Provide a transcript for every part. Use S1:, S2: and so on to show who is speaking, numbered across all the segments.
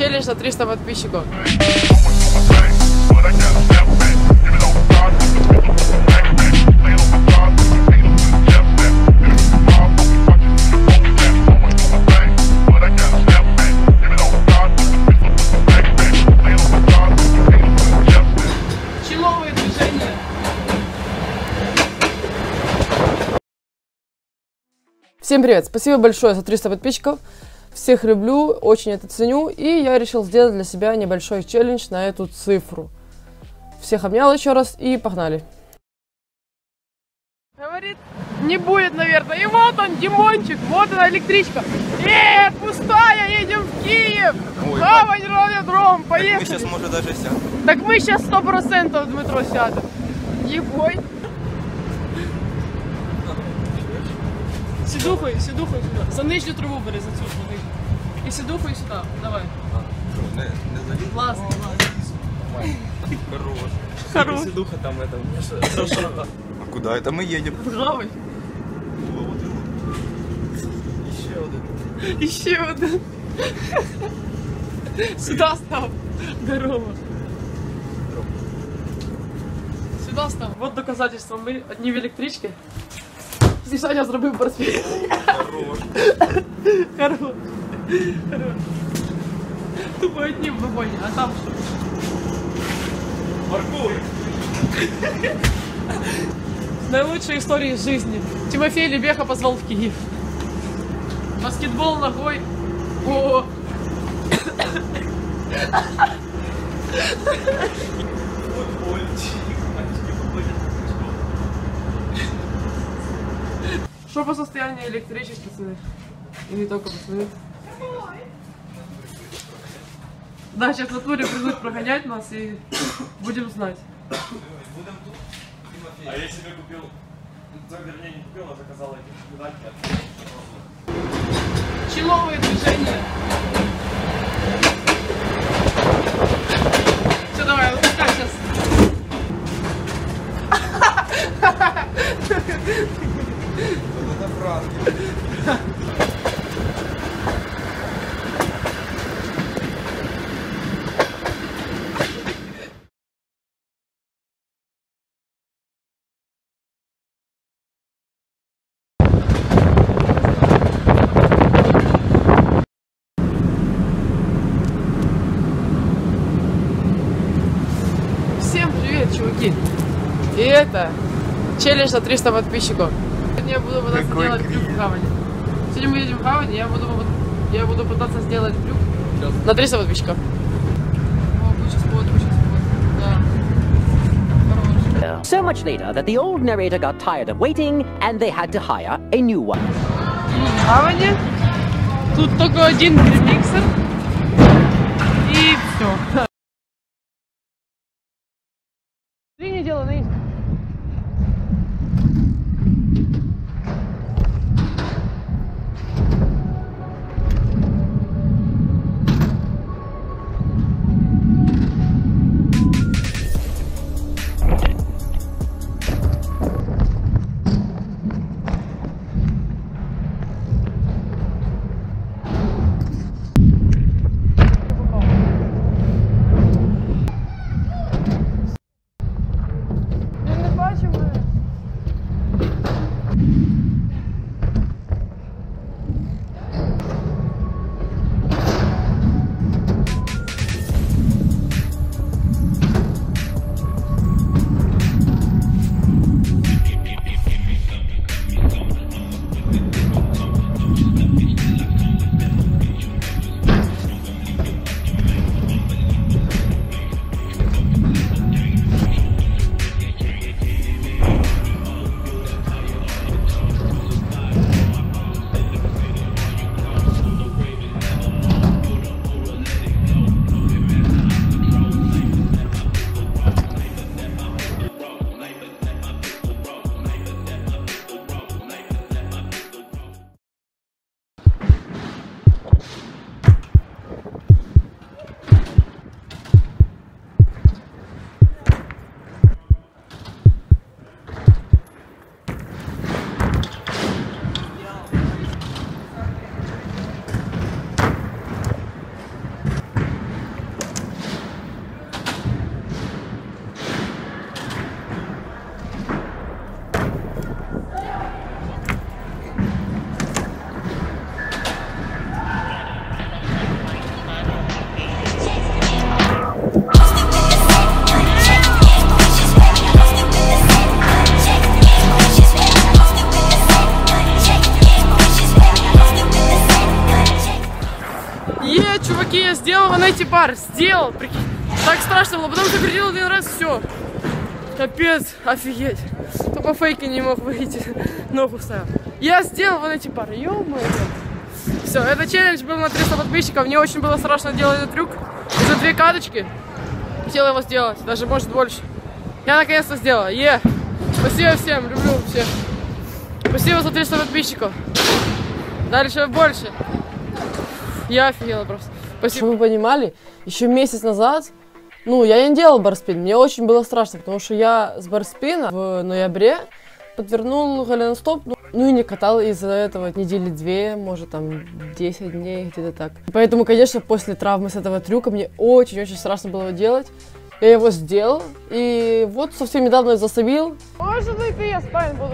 S1: Челлендж на 300 подписчиков. Всем привет! Спасибо большое за 300 подписчиков. Всех люблю, очень это ценю. И я решил сделать для себя небольшой челлендж на эту цифру. Всех обнял еще раз и погнали. Говорит, не будет, наверное. И вот он, Димончик, вот она электричка. Э, пустая, едем в Киев.
S2: Ой,
S1: Хавань, Роледром,
S2: Мы
S1: поехали.
S2: сейчас, может, даже сядем.
S1: Так мы сейчас сто процентов в метро сядем. Ебой. Сидухой, сидухой сюда. За нижню трубу бери, за цю за нижню. І сидухою сюди. Давай.
S2: Що, не, не заліз?
S1: Класно, класно.
S2: Хорош.
S1: Хорош.
S2: Сидуха там это. А куда это мы едем?
S1: Гавай.
S2: Еще один.
S1: І ще один. Сюди став. Здорово. Сюди став. Вот доказательство. Ми одні в електричці. Саня зробив портфель.
S2: Хорош.
S1: Хорош. Хорош. Тупо одні в вагоні, а там що?
S2: Паркур.
S1: Наилучшие истории из жизни. Тимофей Лебеха позвал в Киев. Баскетбол ногой. О, что по состоянию электричек, пацаны? И не только пацаны. Да, сейчас в натуре придут прогонять нас и будем знать.
S3: А я себе купил, ну, вернее не купил, а заказал эти педальки.
S1: Человые движения. Все, давай, выпускай сейчас.
S2: Вот это франки.
S1: Всем привет, чуваки. И это челлендж на 300 подписчиков. Сегодня я буду пытаться
S2: Какой
S1: сделать брюк
S2: кринж.
S1: в Хаване. Сегодня мы едем в Хавань, я буду, я буду пытаться сделать брюк на 300 подписчиков. Сейчас сейчас.
S4: So much later that the old narrator got tired of waiting and they had to hire a new one.
S1: в Хаване. Тут только один ремиксер. И все. Не дело бар, сделал, прикинь. Так страшно было, потом закрутил один раз, все. Капец, офигеть. Тупо фейки не мог выйти, ногу ставил. Я сделал Ванетти бар, ё-моё. Все, это челлендж был на 300 подписчиков. Мне очень было страшно делать этот трюк. За две каточки хотела его сделать, даже может больше. Я наконец-то сделала. Е! Спасибо всем, люблю всех. Спасибо за 300 подписчиков. Дальше больше. Я офигела просто. Спасибо. Чтобы вы понимали, еще месяц назад, ну, я не делал барспин. Мне очень было страшно, потому что я с барспина в ноябре подвернул голеностоп, ну, ну и не катал из-за этого недели две, может там 10 дней, где-то так. Поэтому, конечно, после травмы с этого трюка мне очень-очень страшно было его делать. Я его сделал, и вот совсем недавно я засобил. Может, и я спать буду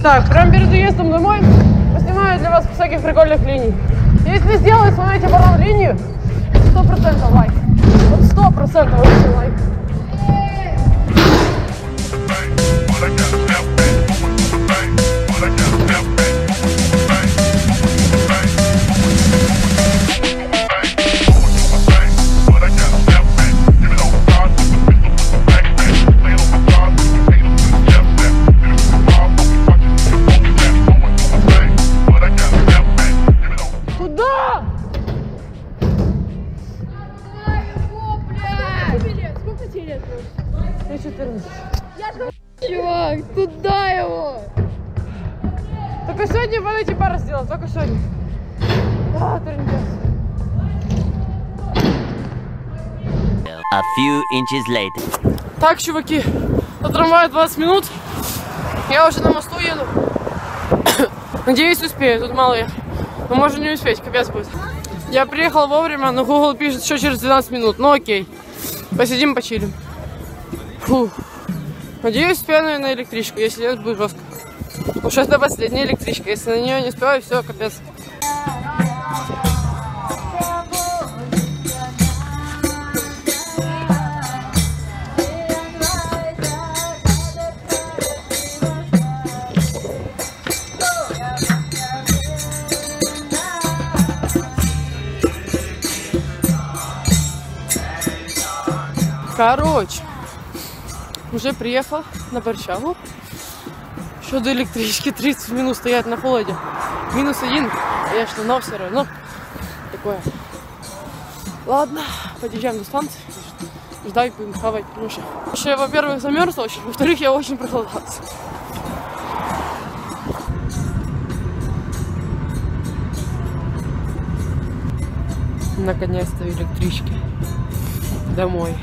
S1: Так, прямо перед уездом домой поснимаю для вас всяких прикольных линий. Если сделаю, смотрите, барон линию, сто процентов лайк. Вот сто процентов лайк. Сегодня. А.
S5: A few inches later.
S1: Так, чуваки, до трамвая 20 минут. Я уже на мосту еду. Надеюсь, успею, тут мало ехать. Но можно не успеть, капец будет. Я приехал вовремя, но Google пишет еще через 12 минут. Ну окей. Посидим, почилим. Фух. Надеюсь, успею на электричку. Если нет, будет жестко. Что это последняя электричка. Если на нее не успеваю, все, капец. Короче, уже приехал на Борчагу. Еще до электрички 30 минут стоять на холоде. Минус один, конечно, но все равно такое. Ладно, подъезжаем до станции. Ждать будем хавать, что, что я, во-первых, замерзла очень, во-вторых, я очень проголодался. Наконец-то в электричке. Домой.